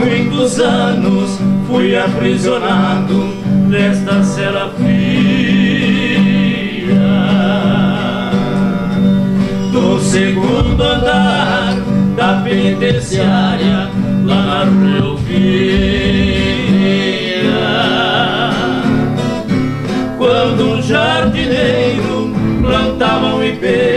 muitos anos fui aprisionado nesta cela fria. Do segundo andar da penitenciária lá na Rua Quando um jardineiro plantava um ipê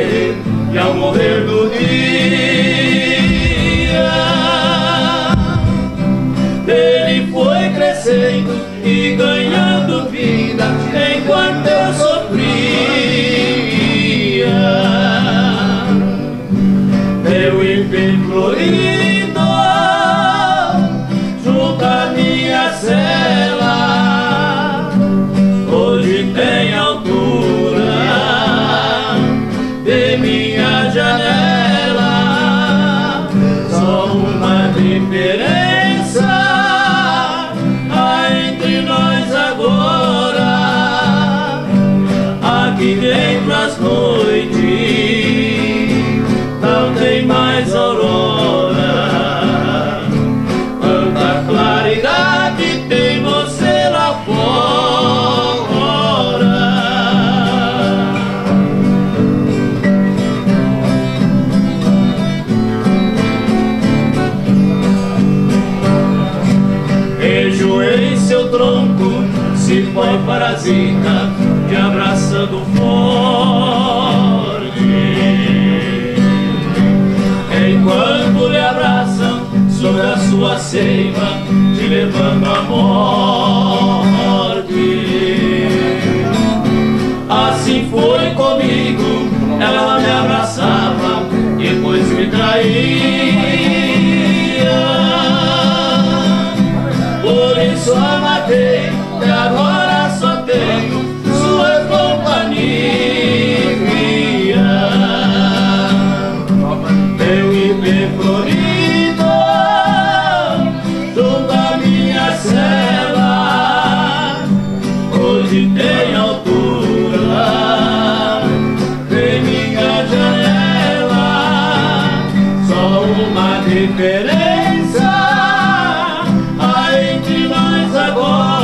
e ganhando vida enquanto eu sofria. Meu IP florido junto à minha cela, hoje tem altura de minha janela, que dentro as noites não tem mais aurora. Quanta claridade tem você lá fora. Vejo em seu tronco se foi parasita te abraçando forte. Enquanto lhe abraçam sobre a sua seiva Te levando à morte. Assim foi comigo Ela me abraçava Depois me traía. Por isso a matei E agora hoje tem altura Em minha janela Só uma diferença Aí de nós agora.